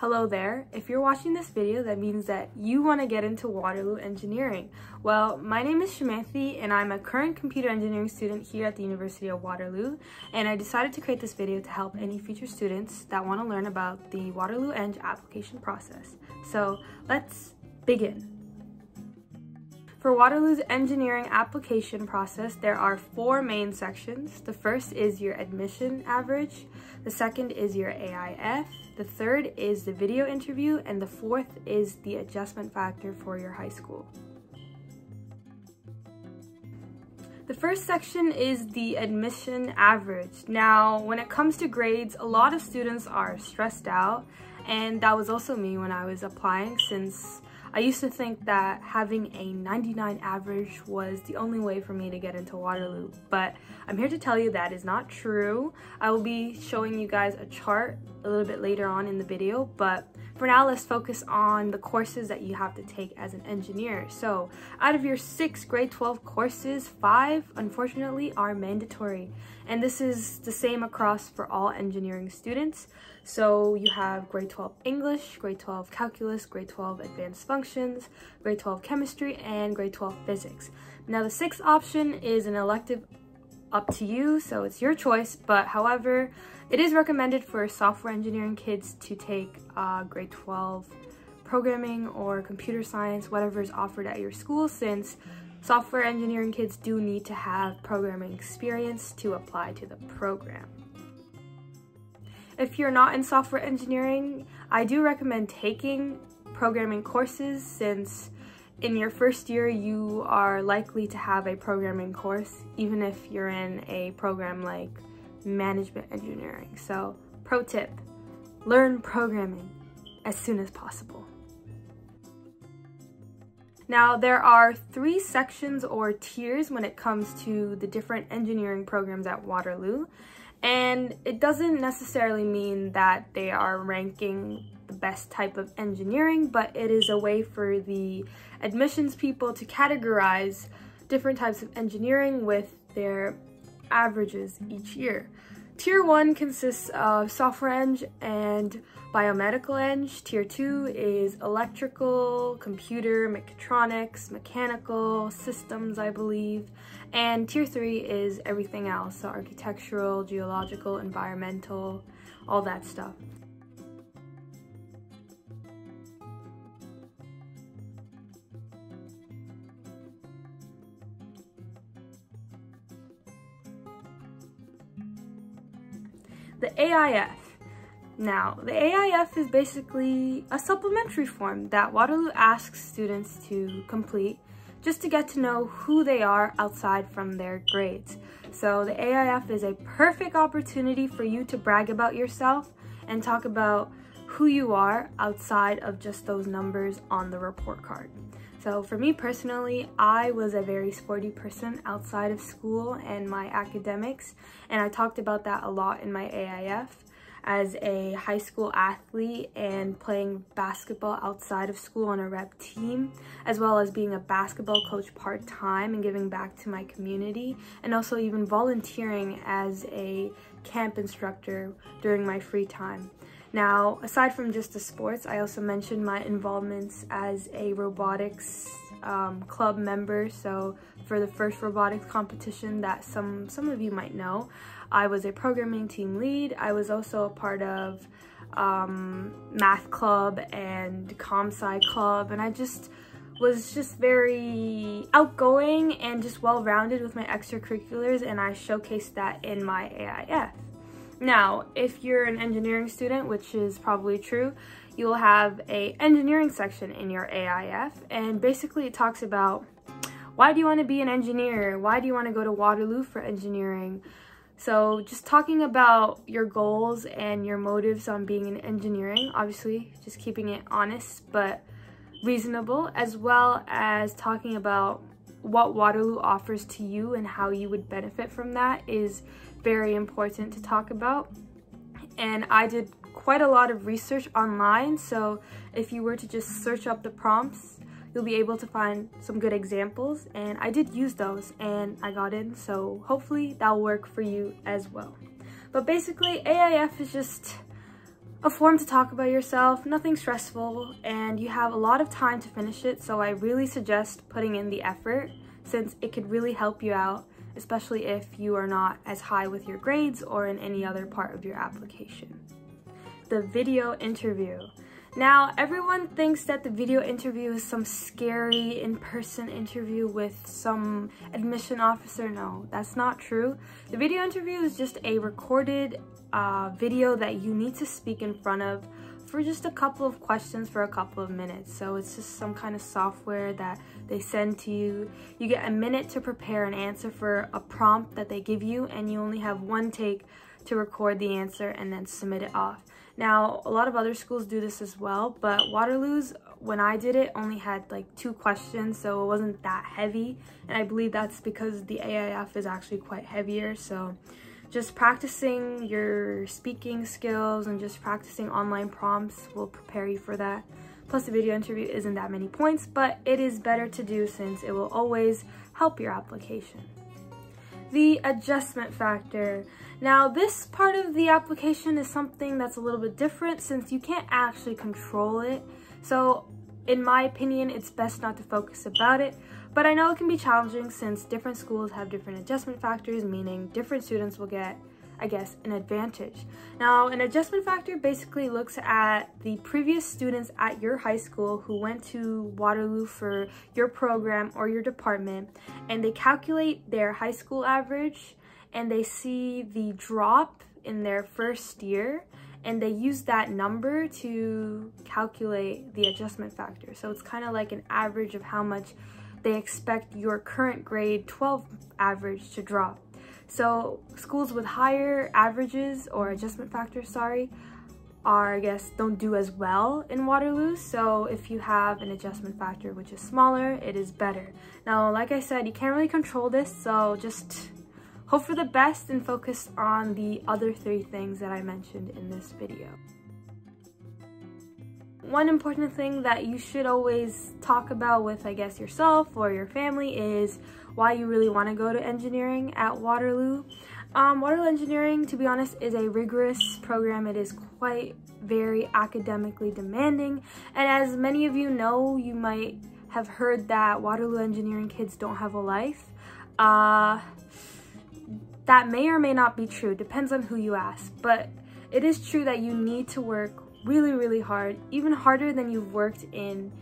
Hello there. If you're watching this video, that means that you want to get into Waterloo Engineering. Well, my name is Shamanthi and I'm a current computer engineering student here at the University of Waterloo and I decided to create this video to help any future students that want to learn about the Waterloo Eng application process. So let's begin. For Waterloo's engineering application process, there are four main sections. The first is your admission average, the second is your AIF, the third is the video interview, and the fourth is the adjustment factor for your high school. The first section is the admission average. Now, when it comes to grades, a lot of students are stressed out, and that was also me when I was applying since I used to think that having a 99 average was the only way for me to get into Waterloo, but I'm here to tell you that is not true. I will be showing you guys a chart a little bit later on in the video, but for now, let's focus on the courses that you have to take as an engineer. So out of your six grade 12 courses, five, unfortunately, are mandatory. And this is the same across for all engineering students. So you have grade 12 English, grade 12 Calculus, grade 12 Advanced Functions, grade 12 Chemistry, and grade 12 Physics. Now the sixth option is an elective up to you, so it's your choice. But however, it is recommended for software engineering kids to take uh, grade 12 programming or computer science, whatever is offered at your school, since software engineering kids do need to have programming experience to apply to the program. If you're not in software engineering, I do recommend taking programming courses since in your first year, you are likely to have a programming course, even if you're in a program like management engineering. So, pro tip, learn programming as soon as possible. Now, there are three sections or tiers when it comes to the different engineering programs at Waterloo. And it doesn't necessarily mean that they are ranking the best type of engineering, but it is a way for the admissions people to categorize different types of engineering with their averages each year. Tier 1 consists of software eng and biomedical eng. Tier 2 is electrical, computer, mechatronics, mechanical, systems, I believe. And tier 3 is everything else, so architectural, geological, environmental, all that stuff. The AIF. Now, the AIF is basically a supplementary form that Waterloo asks students to complete just to get to know who they are outside from their grades. So the AIF is a perfect opportunity for you to brag about yourself and talk about who you are outside of just those numbers on the report card. So for me personally, I was a very sporty person outside of school and my academics, and I talked about that a lot in my AIF as a high school athlete and playing basketball outside of school on a rep team, as well as being a basketball coach part-time and giving back to my community, and also even volunteering as a camp instructor during my free time. Now, aside from just the sports, I also mentioned my involvements as a robotics um, club member. So for the first robotics competition that some, some of you might know, I was a programming team lead. I was also a part of um, math club and comp sci club. And I just was just very outgoing and just well-rounded with my extracurriculars and I showcased that in my AIF. Now, if you're an engineering student, which is probably true, you'll have a engineering section in your AIF, and basically it talks about why do you want to be an engineer? Why do you want to go to Waterloo for engineering? So just talking about your goals and your motives on being in engineering, obviously just keeping it honest but reasonable, as well as talking about what Waterloo offers to you and how you would benefit from that is very important to talk about. And I did quite a lot of research online, so if you were to just search up the prompts, you'll be able to find some good examples. And I did use those and I got in, so hopefully that'll work for you as well. But basically, AIF is just a form to talk about yourself, nothing stressful, and you have a lot of time to finish it, so I really suggest putting in the effort since it could really help you out, especially if you are not as high with your grades or in any other part of your application. The video interview. Now, everyone thinks that the video interview is some scary in-person interview with some admission officer. No, that's not true. The video interview is just a recorded uh, video that you need to speak in front of for just a couple of questions for a couple of minutes. So it's just some kind of software that they send to you. You get a minute to prepare an answer for a prompt that they give you and you only have one take to record the answer and then submit it off. Now, a lot of other schools do this as well, but Waterloo's, when I did it, only had like two questions, so it wasn't that heavy. And I believe that's because the AIF is actually quite heavier, so just practicing your speaking skills and just practicing online prompts will prepare you for that. Plus the video interview isn't that many points, but it is better to do since it will always help your application. The adjustment factor. Now this part of the application is something that's a little bit different since you can't actually control it. So in my opinion, it's best not to focus about it. But I know it can be challenging since different schools have different adjustment factors, meaning different students will get, I guess, an advantage. Now, an adjustment factor basically looks at the previous students at your high school who went to Waterloo for your program or your department, and they calculate their high school average and they see the drop in their first year and they use that number to calculate the adjustment factor. So it's kind of like an average of how much they expect your current grade 12 average to drop. So schools with higher averages or adjustment factors, sorry, are, I guess, don't do as well in Waterloo. So if you have an adjustment factor which is smaller, it is better. Now, like I said, you can't really control this, so just Hope for the best and focus on the other three things that I mentioned in this video. One important thing that you should always talk about with, I guess, yourself or your family is why you really want to go to engineering at Waterloo. Um, Waterloo Engineering, to be honest, is a rigorous program. It is quite very academically demanding. And as many of you know, you might have heard that Waterloo Engineering kids don't have a life. Uh, that may or may not be true, depends on who you ask, but it is true that you need to work really, really hard, even harder than you've worked in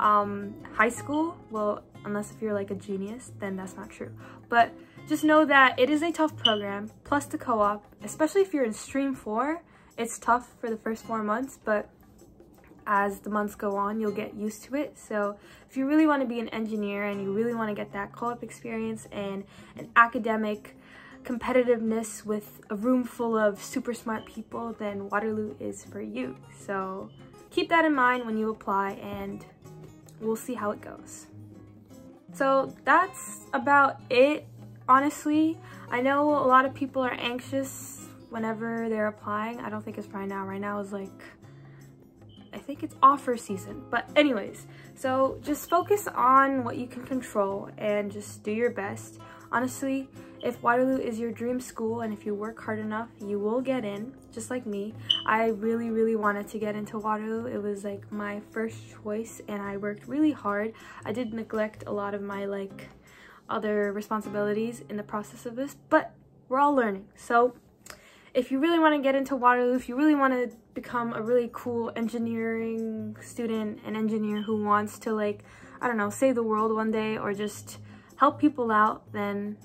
um, high school. Well, unless if you're like a genius, then that's not true. But just know that it is a tough program, plus the co-op, especially if you're in stream four, it's tough for the first four months, but as the months go on, you'll get used to it. So if you really want to be an engineer and you really want to get that co-op experience and an academic competitiveness with a room full of super smart people, then Waterloo is for you. So keep that in mind when you apply and we'll see how it goes. So that's about it, honestly. I know a lot of people are anxious whenever they're applying. I don't think it's right now. Right now is like, I think it's offer season. But anyways, so just focus on what you can control and just do your best. Honestly, if Waterloo is your dream school and if you work hard enough, you will get in, just like me. I really, really wanted to get into Waterloo. It was like my first choice and I worked really hard. I did neglect a lot of my like other responsibilities in the process of this, but we're all learning. So if you really want to get into Waterloo, if you really want to become a really cool engineering student, an engineer who wants to like, I don't know, save the world one day or just help people out, then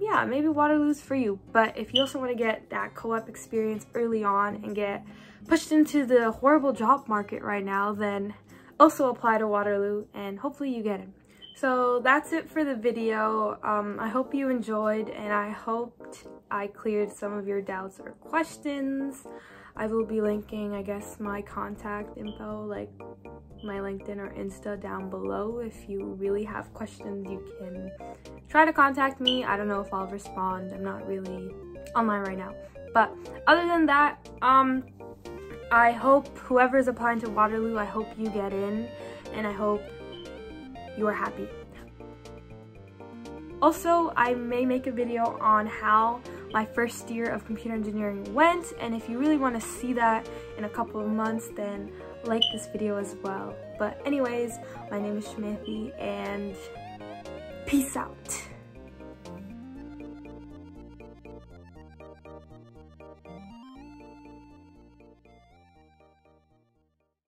yeah, maybe Waterloo's for you. But if you also want to get that co-op experience early on and get pushed into the horrible job market right now, then also apply to Waterloo and hopefully you get it. So that's it for the video. Um, I hope you enjoyed and I hoped I cleared some of your doubts or questions. I will be linking, I guess, my contact info, like my LinkedIn or Insta down below. If you really have questions, you can try to contact me. I don't know if I'll respond. I'm not really online right now. But other than that, um, I hope whoever's applying to Waterloo, I hope you get in and I hope you are happy. Also, I may make a video on how my first year of computer engineering went. And if you really want to see that in a couple of months, then like this video as well. But anyways, my name is Shamithi and peace out.